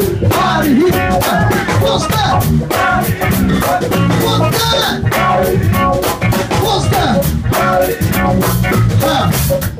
Body heat. What's that? What's that? What's that? Ah.